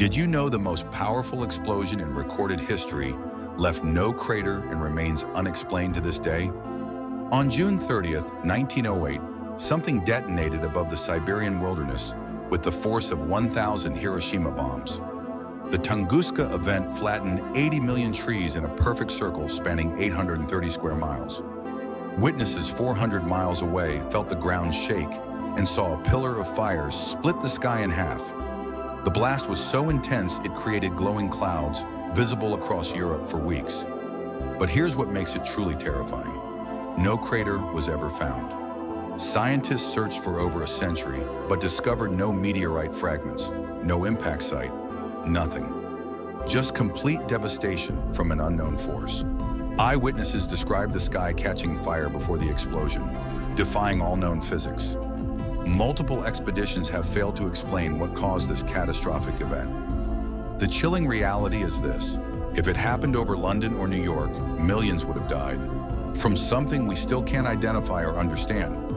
Did you know the most powerful explosion in recorded history left no crater and remains unexplained to this day? On June 30th, 1908, something detonated above the Siberian wilderness with the force of 1,000 Hiroshima bombs. The Tunguska event flattened 80 million trees in a perfect circle spanning 830 square miles. Witnesses 400 miles away felt the ground shake and saw a pillar of fire split the sky in half. The blast was so intense it created glowing clouds, visible across Europe for weeks. But here's what makes it truly terrifying. No crater was ever found. Scientists searched for over a century, but discovered no meteorite fragments, no impact site, nothing. Just complete devastation from an unknown force. Eyewitnesses described the sky catching fire before the explosion, defying all known physics. Multiple expeditions have failed to explain what caused this catastrophic event. The chilling reality is this. If it happened over London or New York, millions would have died. From something we still can't identify or understand.